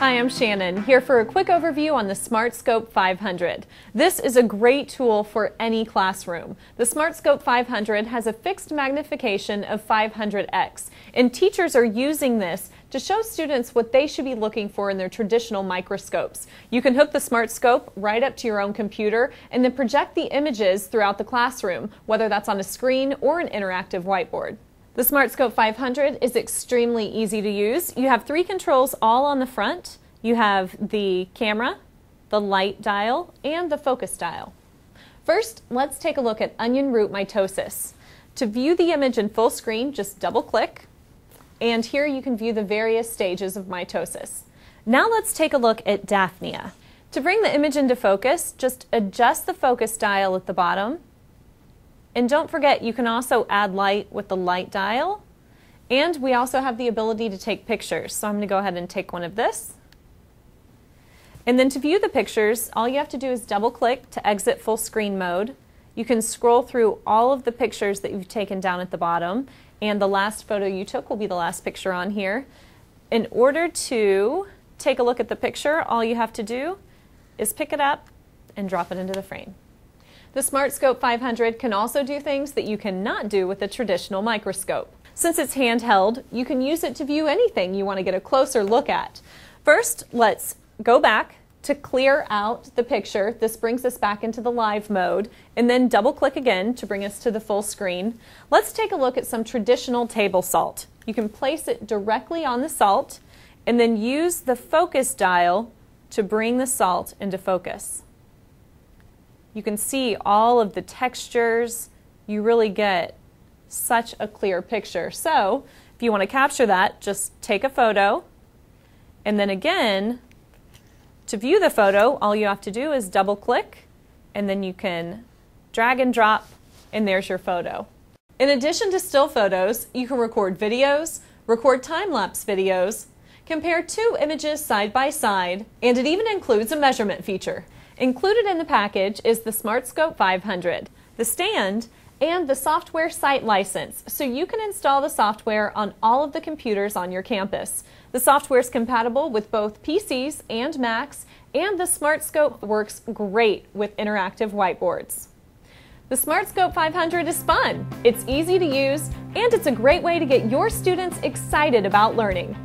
Hi, I'm Shannon, here for a quick overview on the SmartScope 500. This is a great tool for any classroom. The SmartScope 500 has a fixed magnification of 500x, and teachers are using this to show students what they should be looking for in their traditional microscopes. You can hook the SmartScope right up to your own computer and then project the images throughout the classroom, whether that's on a screen or an interactive whiteboard. The SmartScope 500 is extremely easy to use. You have three controls all on the front. You have the camera, the light dial, and the focus dial. First, let's take a look at onion root mitosis. To view the image in full screen, just double click, and here you can view the various stages of mitosis. Now let's take a look at Daphnia. To bring the image into focus, just adjust the focus dial at the bottom and don't forget, you can also add light with the light dial. And we also have the ability to take pictures. So I'm going to go ahead and take one of this. And then to view the pictures, all you have to do is double click to exit full screen mode. You can scroll through all of the pictures that you've taken down at the bottom, and the last photo you took will be the last picture on here. In order to take a look at the picture, all you have to do is pick it up and drop it into the frame. The SmartScope 500 can also do things that you cannot do with a traditional microscope. Since it's handheld, you can use it to view anything you want to get a closer look at. First, let's go back to clear out the picture. This brings us back into the live mode, and then double click again to bring us to the full screen. Let's take a look at some traditional table salt. You can place it directly on the salt and then use the focus dial to bring the salt into focus. You can see all of the textures. You really get such a clear picture. So if you want to capture that, just take a photo. And then again, to view the photo, all you have to do is double click and then you can drag and drop and there's your photo. In addition to still photos, you can record videos, record time-lapse videos, compare two images side by side, and it even includes a measurement feature. Included in the package is the SmartScope 500, the stand, and the software site license, so you can install the software on all of the computers on your campus. The software is compatible with both PCs and Macs, and the SmartScope works great with interactive whiteboards. The SmartScope 500 is fun, it's easy to use, and it's a great way to get your students excited about learning.